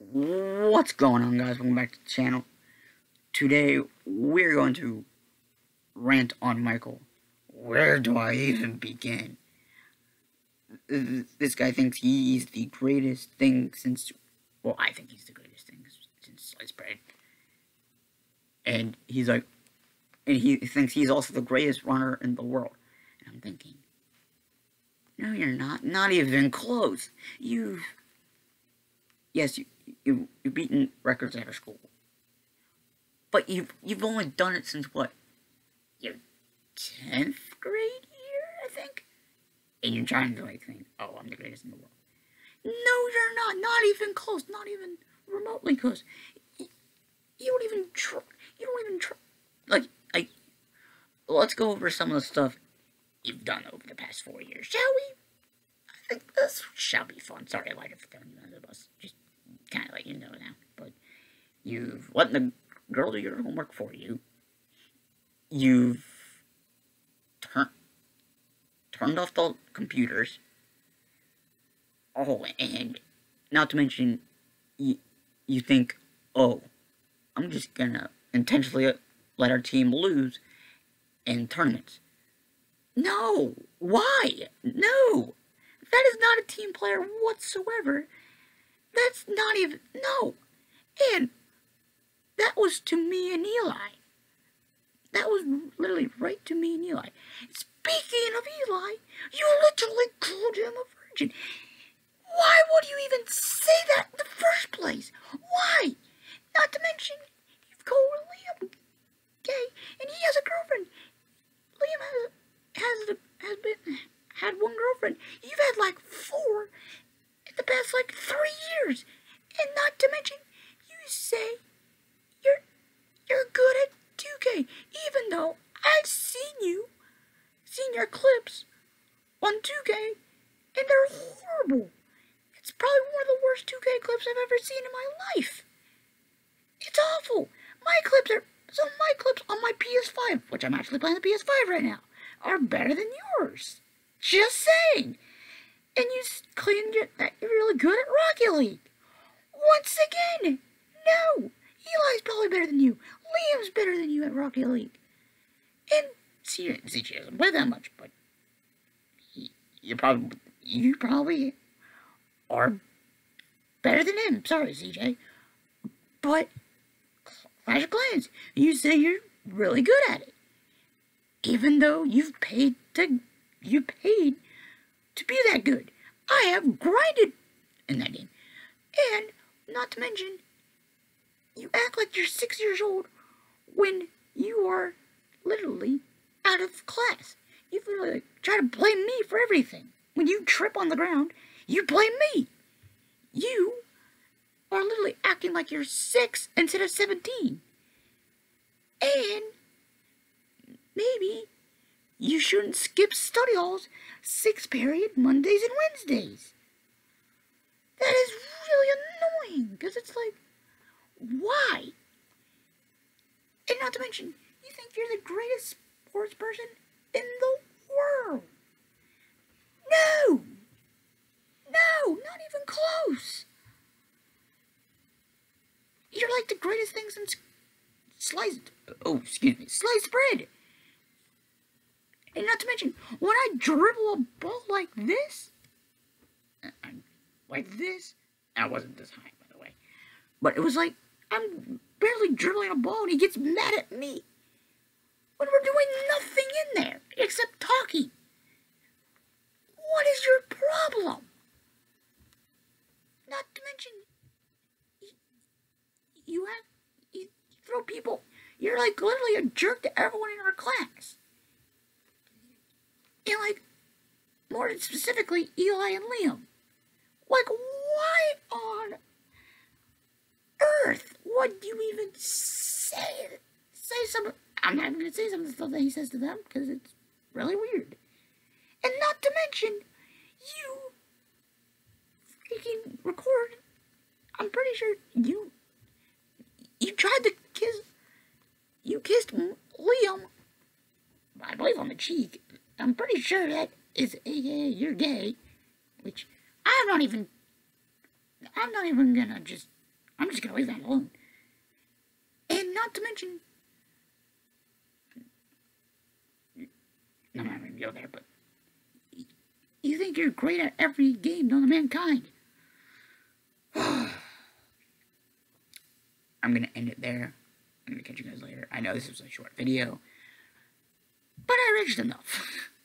What's going on, guys? Welcome back to the channel. Today, we're going to rant on Michael. Where do I even begin? This guy thinks he's the greatest thing since... Well, I think he's the greatest thing since sliced bread. And he's like... And he thinks he's also the greatest runner in the world. And I'm thinking... No, you're not. Not even close. You've... Yes, you, you, you've beaten records out of school. But you've, you've only done it since what? Your 10th grade year, I think? And you're trying to, like, think, oh, I'm the greatest in the world. No, you're not. Not even close. Not even remotely close. You, you don't even try. You don't even try. Like, I. Let's go over some of the stuff you've done over the past four years, shall we? I think this shall be fun. Sorry, I lied for throwing you under the bus. Just kind of let you know now. But you've let the girl do your homework for you. You've turned turned off the computers. Oh, and not to mention, you, you think, oh, I'm just gonna intentionally let our team lose in tournaments. No! Why? No! That is not a team player whatsoever. That's not even, no. And that was to me and Eli. That was literally right to me and Eli. Speaking of Eli, you literally called him a virgin. Why would you even say that in the first place? Why? Not to mention, you've called Liam gay, and he has a girlfriend. Liam has has has been had one girlfriend. You've had like four in the past like three years, and not to mention, you say you're you're good at 2K, even though I've seen you, seen your clips on 2K, and they're It's probably one of the worst 2K clips I've ever seen in my life. It's awful. My clips are some of my clips on my PS5, which I'm actually playing the PS5 right now, are better than yours. Just saying. And you claimed that you're really good at Rocket League. Once again, no. Eli's probably better than you. Liam's better than you at Rocket League. And CJ doesn't play that much, but he, you probably you probably are better than him. Sorry, CJ. But Clash of Clans, you say you're really good at it. Even though you've paid to you paid to be that good. I have grinded in that game. And, not to mention, you act like you're six years old when you are literally out of class. You literally try to blame me for everything. When you trip on the ground, you blame me. You are literally acting like you're six instead of 17. And maybe you shouldn't skip study halls six period Mondays and Wednesdays. That is really annoying because it's like, why? And not to mention, you think you're the greatest sports person in the world. No! No, not even close. You're like the greatest sliced, oh, excuse me, sliced bread. And not to mention, when I dribble a ball like this, uh, like this, I wasn't this high, by the way, but it was like, I'm barely dribbling a ball and he gets mad at me. When we're doing nothing in there, except talking. What is your problem? Not to mention, you, have, you throw people, you're like literally a jerk to everyone in our class. And like, more specifically, Eli and Liam. Like, why on earth would you even say say some? I'm not even to say some of the stuff that he says to them because it's really weird. And not to mention, you freaking record. I'm pretty sure you tried to kiss. You kissed Liam. I believe on the cheek. I'm pretty sure that is yeah, you're gay, which I'm not even. I'm not even gonna just I'm just gonna leave that alone. And not to mention, I'm not gonna go there, but you think you're great at every game known to mankind. I'm gonna end it there. I'm gonna catch you guys later. I know this was a short video, but I reached enough.